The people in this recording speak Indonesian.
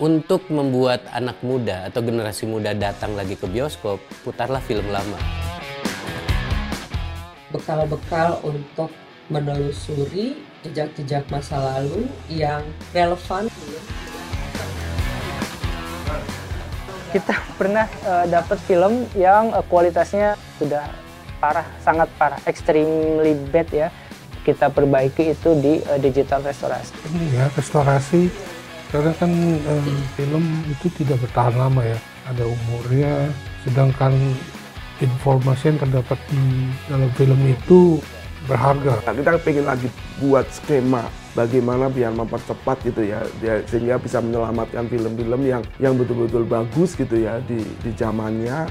Untuk membuat anak muda atau generasi muda datang lagi ke bioskop, putarlah film lama. Bekal-bekal untuk menelusuri jejak-jejak masa lalu yang relevan. Kita pernah uh, dapat film yang uh, kualitasnya sudah parah, sangat parah, extremely bad ya. Kita perbaiki itu di uh, digital restorasi. Ya, restorasi karena kan um, film itu tidak bertahan lama ya. Ada umurnya sedangkan informasi yang terdapat di dalam film itu berharga. Nah, kita pengen lagi buat skema bagaimana biar mempercepat gitu ya sehingga bisa menyelamatkan film-film yang yang betul-betul bagus gitu ya di di zamannya